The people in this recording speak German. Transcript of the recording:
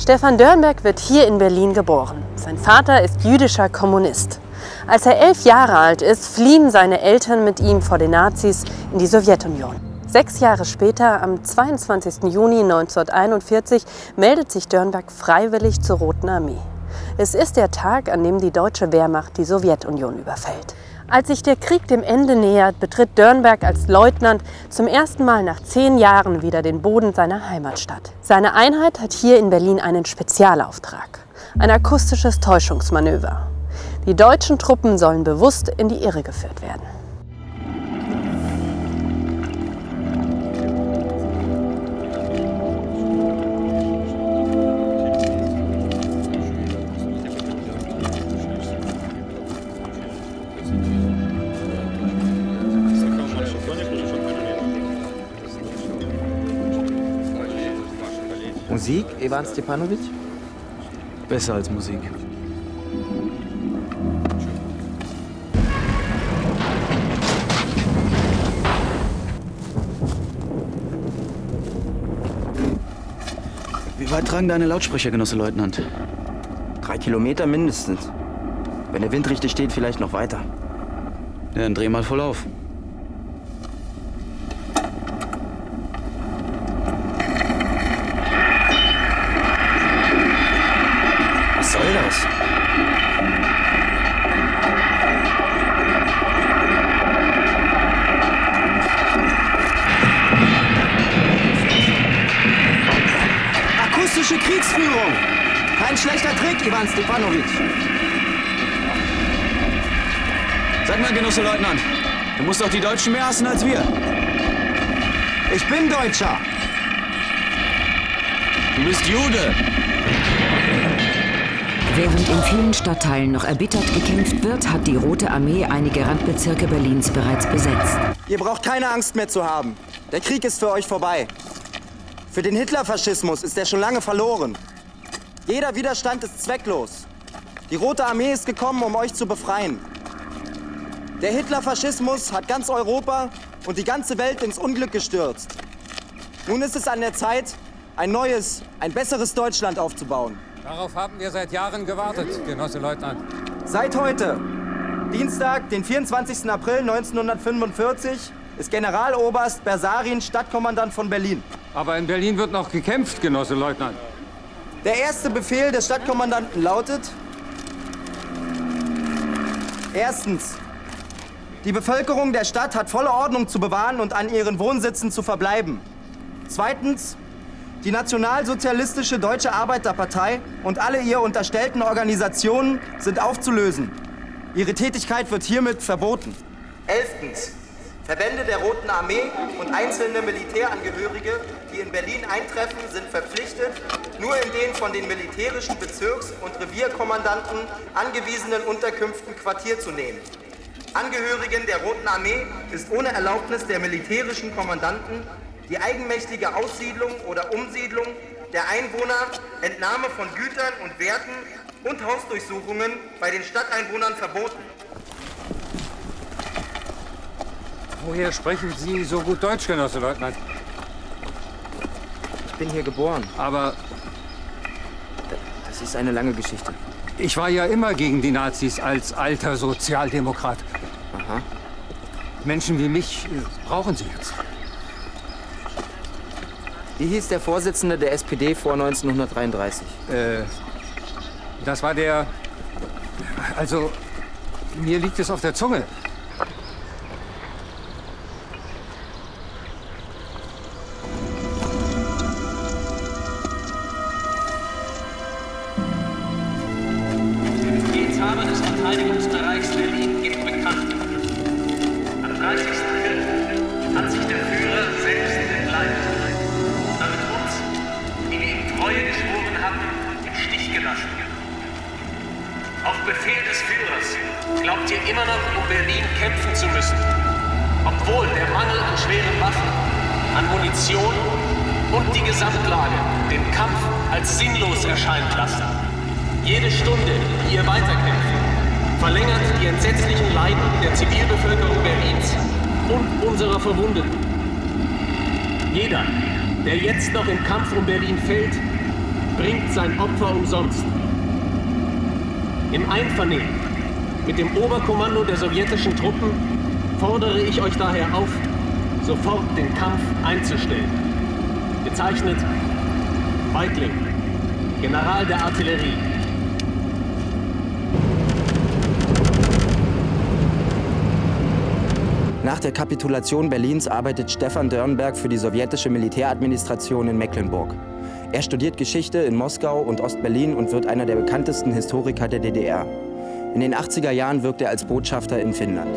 Stefan Dörnberg wird hier in Berlin geboren. Sein Vater ist jüdischer Kommunist. Als er elf Jahre alt ist, fliehen seine Eltern mit ihm vor den Nazis in die Sowjetunion. Sechs Jahre später, am 22. Juni 1941, meldet sich Dörnberg freiwillig zur Roten Armee. Es ist der Tag, an dem die deutsche Wehrmacht die Sowjetunion überfällt. Als sich der Krieg dem Ende nähert, betritt Dörnberg als Leutnant zum ersten Mal nach zehn Jahren wieder den Boden seiner Heimatstadt. Seine Einheit hat hier in Berlin einen Spezialauftrag. Ein akustisches Täuschungsmanöver. Die deutschen Truppen sollen bewusst in die Irre geführt werden. Musik, Ivan Stepanovic? Besser als Musik. Wie weit tragen deine Lautsprecher, Genosse Leutnant? Drei Kilometer mindestens. Wenn der Wind richtig steht, vielleicht noch weiter. Ja, dann dreh mal voll auf. Kriegsführung. Kein schlechter Trick, Ivan Stepanovic. Sag mal, Genosse Leutnant, du musst doch die Deutschen mehr hassen als wir. Ich bin Deutscher. Du bist Jude. Während in vielen Stadtteilen noch erbittert gekämpft wird, hat die Rote Armee einige Randbezirke Berlins bereits besetzt. Ihr braucht keine Angst mehr zu haben. Der Krieg ist für euch vorbei. Für den Hitlerfaschismus ist er schon lange verloren. Jeder Widerstand ist zwecklos. Die Rote Armee ist gekommen, um euch zu befreien. Der Hitlerfaschismus hat ganz Europa und die ganze Welt ins Unglück gestürzt. Nun ist es an der Zeit, ein neues, ein besseres Deutschland aufzubauen. Darauf haben wir seit Jahren gewartet, Genosse Leutnant. Seit heute, Dienstag, den 24. April 1945, ist Generaloberst Bersarin Stadtkommandant von Berlin. Aber in Berlin wird noch gekämpft, Genosse Leutnant. Der erste Befehl des Stadtkommandanten lautet: Erstens. Die Bevölkerung der Stadt hat volle Ordnung zu bewahren und an ihren Wohnsitzen zu verbleiben. Zweitens. Die Nationalsozialistische Deutsche Arbeiterpartei und alle ihr unterstellten Organisationen sind aufzulösen. Ihre Tätigkeit wird hiermit verboten. Elftens. Verbände der Roten Armee und einzelne Militärangehörige, die in Berlin eintreffen, sind verpflichtet, nur in den von den militärischen Bezirks- und Revierkommandanten angewiesenen Unterkünften Quartier zu nehmen. Angehörigen der Roten Armee ist ohne Erlaubnis der militärischen Kommandanten die eigenmächtige Aussiedlung oder Umsiedlung der Einwohner, Entnahme von Gütern und Werten und Hausdurchsuchungen bei den Stadteinwohnern verboten. Woher sprechen Sie so gut Deutsch, Genosse Leutnant? Ich bin hier geboren. Aber Das ist eine lange Geschichte. ich war ja immer gegen die Nazis als alter Sozialdemokrat. Aha. Menschen wie mich äh, brauchen Sie jetzt. Wie hieß der Vorsitzende der SPD vor 1933? Äh, das war der. Also, mir liegt es auf der Zunge. Verteidigungsbereichs Berlin gibt bekannt. Am 30.04. hat sich der Führer selbst entleibt. Damit uns, die wir ihm Treue geschworen hatten, im Stich gelassen. Auf Befehl des Führers glaubt ihr immer noch, um Berlin kämpfen zu müssen. Obwohl der Mangel an schweren Waffen, an Munition und die Gesamtlage den Kampf als sinnlos erscheinen lassen. Jede Stunde, die ihr weiterkämpft, verlängert die entsetzlichen Leiden der Zivilbevölkerung Berlins und unserer Verwundeten. Jeder, der jetzt noch im Kampf um Berlin fällt, bringt sein Opfer umsonst. Im Einvernehmen mit dem Oberkommando der sowjetischen Truppen fordere ich euch daher auf, sofort den Kampf einzustellen. Gezeichnet Weitling, General der Artillerie. Nach der Kapitulation Berlins arbeitet Stefan Dörnberg für die sowjetische Militäradministration in Mecklenburg. Er studiert Geschichte in Moskau und Ostberlin und wird einer der bekanntesten Historiker der DDR. In den 80er Jahren wirkt er als Botschafter in Finnland.